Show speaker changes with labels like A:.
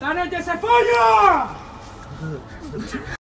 A: ¡La noche se!